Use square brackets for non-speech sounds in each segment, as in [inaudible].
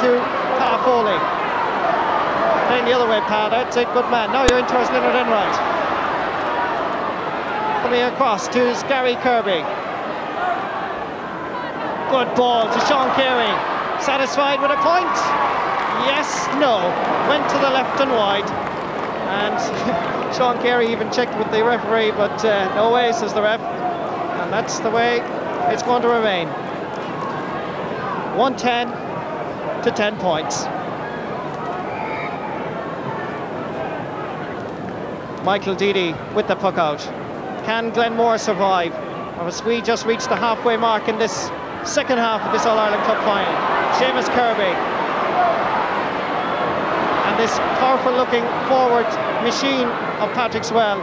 to Foley. Playing the other way, Pa. That's a Good man. Now you're in towards Leonard Enright. Coming across to Gary Kirby. Good ball to Sean Carey. Satisfied with a point? Yes, no. Went to the left and wide. And [laughs] Sean Carey even checked with the referee, but uh, no way, says the ref. And that's the way it's going to remain. 110 to 10 points. Michael Deady with the puck out. Can Glenmore survive? Has we just reached the halfway mark in this second half of this All-Ireland Cup final? Seamus Kirby. And this powerful looking forward machine of Patrickswell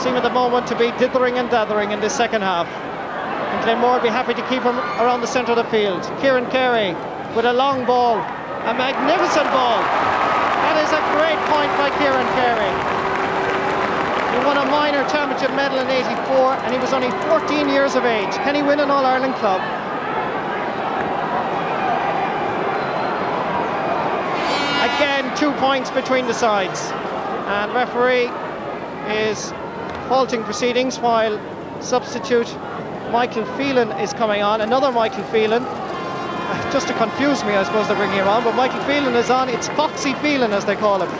seem at the moment to be dithering and dithering in this second half. And Glenmore will be happy to keep him around the centre of the field. Kieran Carey with a long ball, a magnificent ball. That is a great point by Kieran Carey. He won a minor championship medal in 84 and he was only 14 years of age. Can he win an All-Ireland club? Again, two points between the sides. And referee is halting proceedings while substitute Michael Phelan is coming on. Another Michael Phelan. Just to confuse me, I suppose they're bringing him on, but Michael Phelan is on. It's Foxy Phelan, as they call him.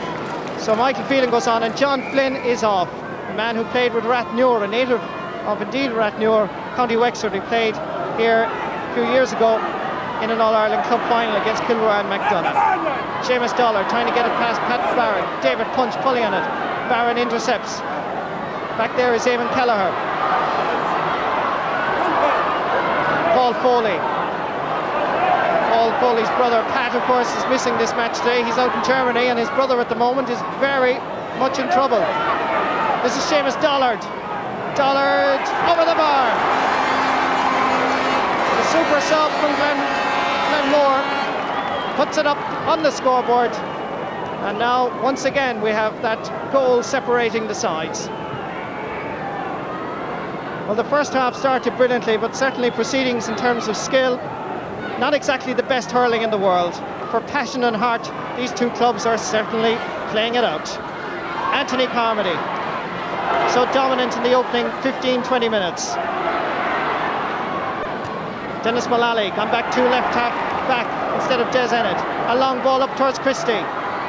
So Michael Phelan goes on, and John Flynn is off. A man who played with Rathnure, a native of indeed Rathnure, County Wexford. He played here a few years ago in an All-Ireland Cup final against Kilruane MacDonagh. Seamus Dollard trying to get it past Pat Barron. David Punch pulling on it. Barron intercepts. Back there is Eamon Kelleher. Paul Foley. Paul Foley's brother Pat, of course, is missing this match today. He's out in Germany, and his brother at the moment is very much in trouble. This is Seamus Dollard. Dollard over the bar. The super sub from Glen, Glenmore puts it up on the scoreboard. And now, once again, we have that goal separating the sides. Well, the first half started brilliantly, but certainly proceedings in terms of skill, not exactly the best hurling in the world. For passion and heart, these two clubs are certainly playing it out. Anthony Carmody, so dominant in the opening 15-20 minutes. Dennis Mullally gone back to left half back instead of Des Ennett. A long ball up towards Christy.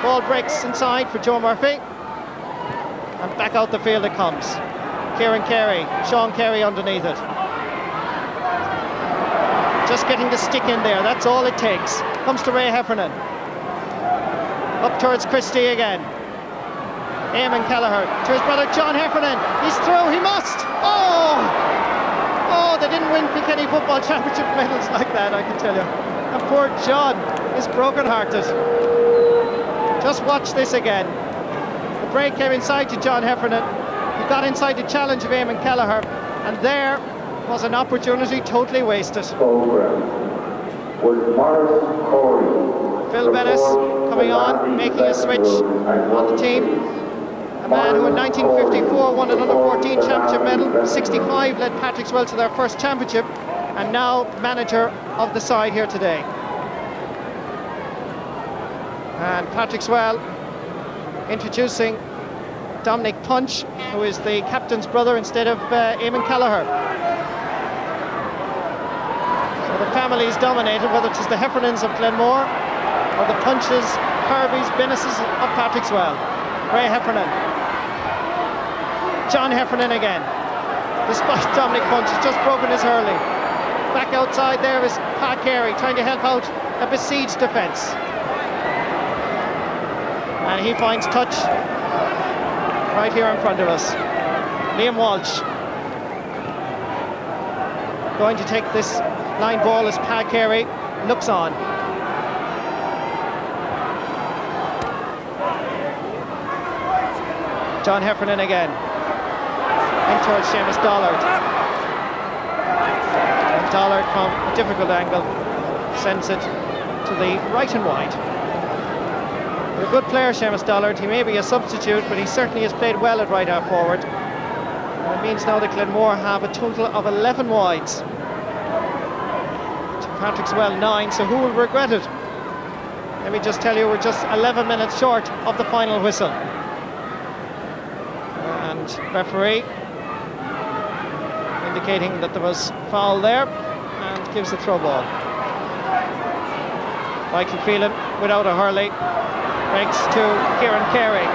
Ball breaks inside for Joe Murphy. And back out the field it comes. Kieran Carey, Sean Carey underneath it. Just getting the stick in there, that's all it takes. Comes to Ray Heffernan. Up towards Christy again. Eamon Kelleher to his brother John Heffernan. He's through, he must! Oh! Oh, they didn't win Kilkenny Football Championship medals like that, I can tell you. And poor John is broken-hearted. Just watch this again. The break came inside to John Heffernan. He got inside the challenge of Eamon Kelleher, and there was an opportunity totally wasted. Phil Bennis coming on, making a switch on the team. A man who in 1954 won an under 14 championship medal, 65 led Patrickswell to their first championship, and now manager of the side here today. And Patrickswell introducing Dominic Punch, who is the captain's brother instead of uh, Eamon Kelleher. Is dominated, whether it is the Heffernans of Glenmore or the Punches, Harveys, Bennis's of Patrickswell. Ray Heffernan. John Heffernan again. Despite [laughs] Dominic Punch, has just broken his hurley. Back outside there is Pat Carey trying to help out a besieged defence. And he finds touch right here in front of us. Liam Walsh going to take this line ball as Pat Carey looks on. John Heffernan again. In towards Seamus Dollard. And Dollard from a difficult angle sends it to the right and wide. A good player, Seamus Dollard. He may be a substitute, but he certainly has played well at right half forward. And it means now that Glenmore have a total of 11 wides. To well nine, so who will regret it? let me just tell you, we're just 11 minutes short of the final whistle. And referee indicating that there was foul there and gives the throw ball. Michael Phelan without a hurley breaks to Kieran Carey.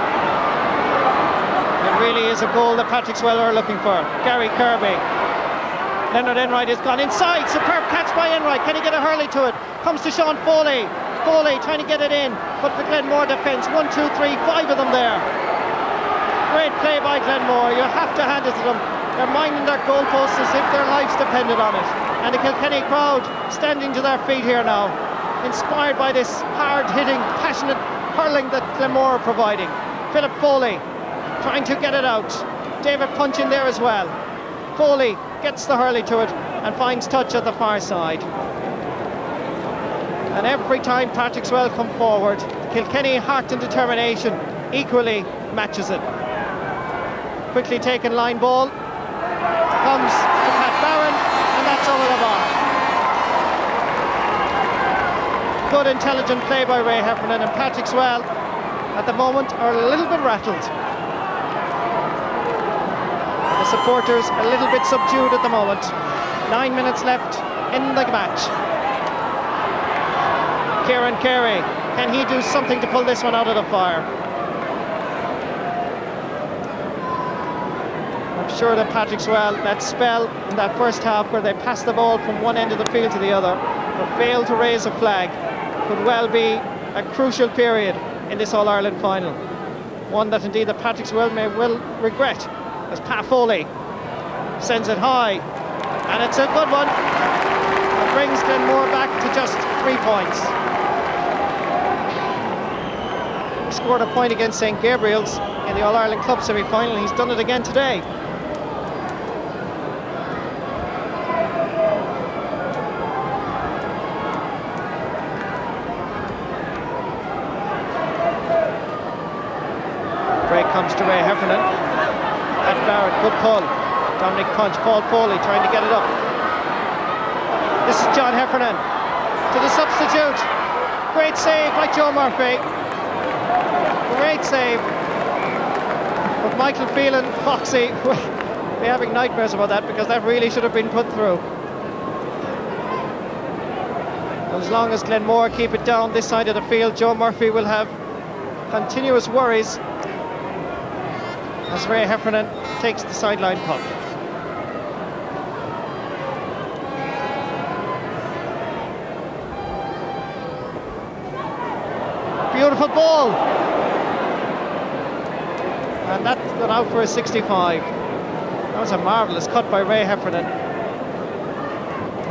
It really is a goal that Patrick's well are looking for. Gary Kirby. Leonard Enright has gone inside. Superb catch by Enright. Can he get a hurley to it? Comes to Sean Foley. Foley trying to get it in, but the Glenmore defence. One, two, three, five of them there. Great play by Glenmore. You have to hand it to them. They're minding their goalposts as if their lives depended on it. And the Kilkenny crowd standing to their feet here now inspired by this hard-hitting, passionate hurling that Glenmore are providing. Philip Foley trying to get it out. David Punch in there as well. Foley gets the hurley to it and finds touch at the far side. And every time Patrickswell come forward, Kilkenny heart and determination equally matches it. Quickly taken line ball, comes to Pat Barron, and that's over the bar. good intelligent play by Ray Heffernan and Patrickswell at the moment are a little bit rattled. The supporters a little bit subdued at the moment. Nine minutes left in the match. Kieran Carey, can he do something to pull this one out of the fire? I'm sure that Patrickswell, that spell in that first half where they passed the ball from one end of the field to the other, but failed to raise a flag, could well be a crucial period in this All-Ireland final. One that indeed the Patrickswell may well regret as Pat Foley sends it high and it's a good one. It brings Glenmore back to just three points. He scored a point against St Gabriel's in the All-Ireland Club semi-final. He's done it again today. comes to Barrett, good pull. Dominic Punch, Paul Foley trying to get it up. This is John Heffernan to the substitute. Great save by Joe Murphy. Great save. But Michael Phelan, [laughs] Foxy, be having nightmares about that because that really should have been put through. As long as Glenmore keep it down this side of the field, Joe Murphy will have continuous worries as Ray Heffernan takes the sideline puck. Beautiful ball. And that's gone out for a 65. That was a marvellous cut by Ray Heffernan.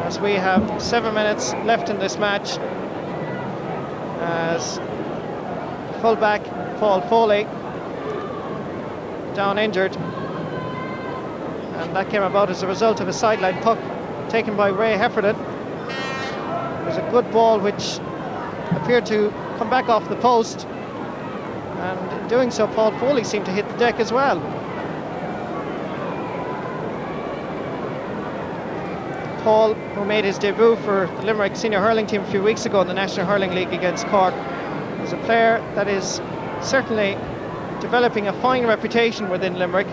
As we have seven minutes left in this match. As fullback Paul Foley down injured. And that came about as a result of a sideline puck taken by Ray Heffernan. It was a good ball which appeared to come back off the post. And in doing so, Paul Foley seemed to hit the deck as well. Paul, who made his debut for the Limerick senior hurling team a few weeks ago in the National Hurling League against Cork, is a player that is certainly developing a fine reputation within Limerick.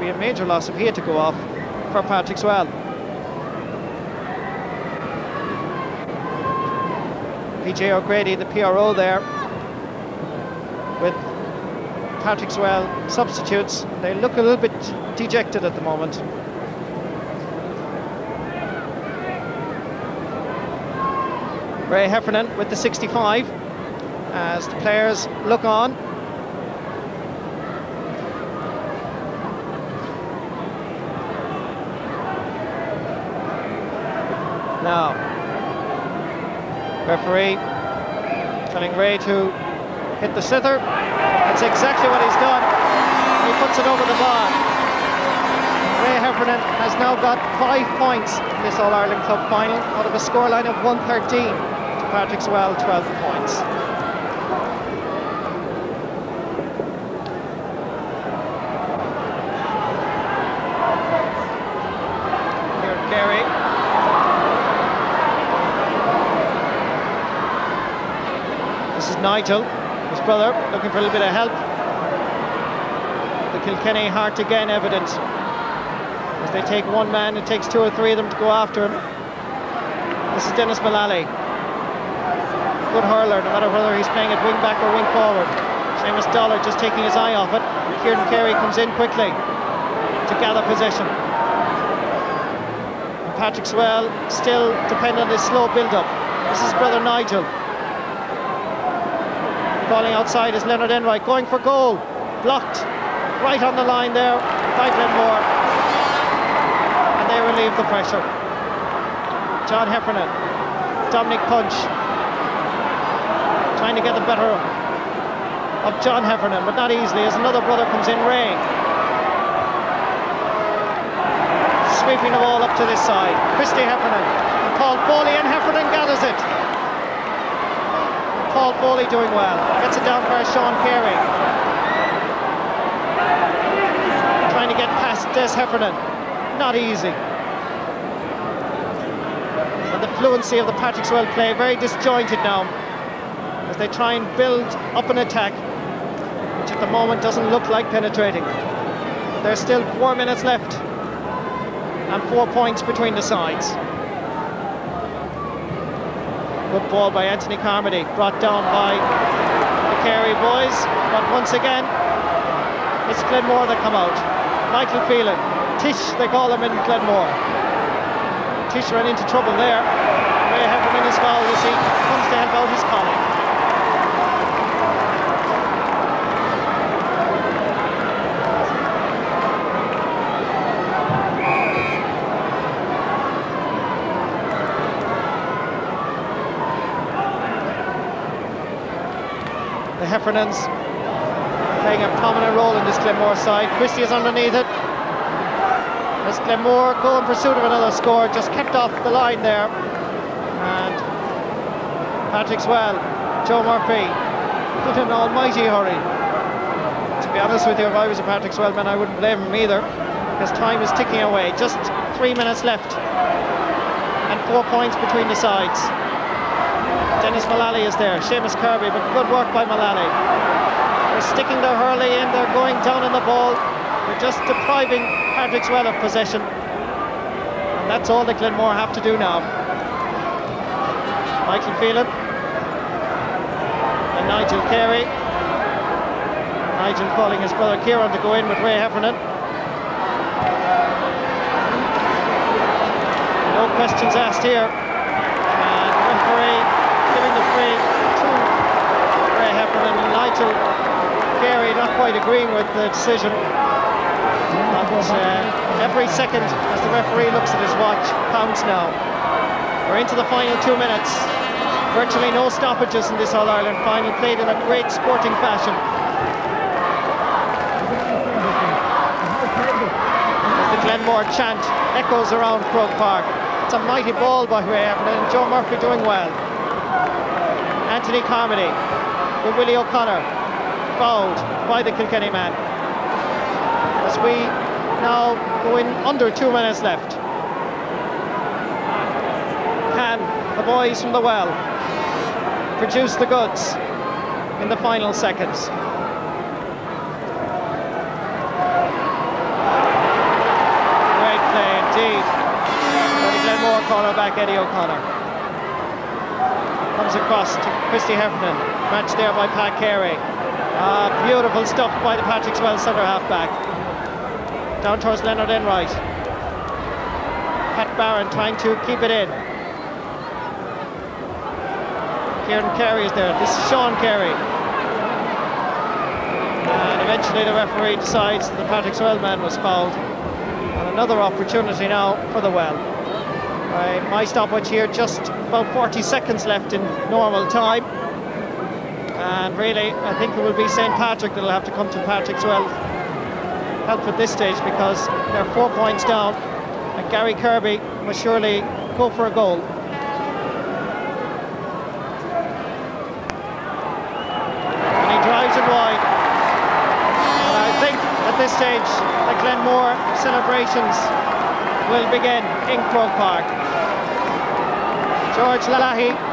Be a major loss if he had to go off for Patrickswell. PJ O'Grady, the PRO there, with Patrickswell substitutes. They look a little bit dejected at the moment. Ray Heffernan with the 65 as the players look on. Now, referee telling Ray to hit the sliotar. That's exactly what he's done. He puts it over the bar. Ray Heffernan has now got five points in this All-Ireland Club final out of a scoreline of 113 to Patrickswell 12 points. His brother, looking for a little bit of help. The Kilkenny heart again evident. As they take one man, it takes two or three of them to go after him. This is Dennis Mullally. Good hurler, no matter whether he's playing at wing back or wing forward. Seamus Dollard just taking his eye off it. Kieran Carey comes in quickly to gather possession. And Patrickswell still dependent on his slow build-up. This is brother Nigel. Falling outside is Leonard Enright, going for goal. Blocked right on the line there by Glenmore. And they relieve the pressure. John Heffernan, Dominic Punch, trying to get the better of John Heffernan, but not easily as another brother comes in, Ray. Sweeping the ball up to this side. Christy Heffernan, Paul Foley, and Heffernan gathers it. Paul Foley doing well. Gets it down for Sean Carey. Trying to get past Des Heffernan. Not easy. And the fluency of the Patrickswell play, very disjointed now. As they try and build up an attack, which at the moment doesn't look like penetrating. There's still four minutes left and four points between the sides. Good ball by Anthony Carmody, brought down by the Carey boys, but once again, it's Glenmore that come out. Michael Phelan, Tish, they call him in Glenmore. Tish ran into trouble there. Ray Heffernan is fouled as he comes to help out his colleague. Heffernans playing a prominent role in this Glenmore side. Christy is underneath it. As Glenmore go in pursuit of another score, just kept off the line there. And Patrickswell, Joe Murphy, put in an almighty hurry. To be honest with you, if I was a Patrickswell man, I wouldn't blame him either, because time is ticking away. Just three minutes left, and four points between the sides. Dennis Mullally is there, Seamus Kirby, but good work by Mullally. They're sticking their hurley in, they're going down on the ball, they're just depriving Patrickswell of possession. And that's all that Glenmore have to do now. Michael Phelan and Nigel Carey. Nigel calling his brother Kieran to go in with Ray Heffernan. No questions asked here. And referee giving the free to Ray And Nigel not quite agreeing with the decision. But uh, every second as the referee looks at his watch counts now. We're into the final two minutes. Virtually no stoppages in this All Ireland final, played in a great sporting fashion. As the Glenmore chant echoes around Croke Park. It's a mighty ball by Ray and Joe Murphy doing well. Anthony Carmody with Willie O'Connor fouled by the Kilkenny man. As we now go in under two minutes left. Can the boys from the well produce the goods in the final seconds? Great play indeed. Glenmore cornerback Eddie O'Connor comes across to Christy Heffernan, matched there by Pat Carey. Ah, beautiful stuff by the Patrickswell centre half back. Down towards Leonard Enright. Pat Barron trying to keep it in. Kieran Carey is there. This is Sean Carey. And eventually the referee decides that the Patrickswell man was fouled. And another opportunity now for the well. Uh, my stopwatch here, just about 40 seconds left in normal time. And really, I think it will be St. Patrick that'll have to come to Patrick's well help at this stage because they're four points down. And Gary Kirby must surely go for a goal. And he drives it wide. And I think at this stage the Glenmore celebrations will begin in Croke Park. George Lalahi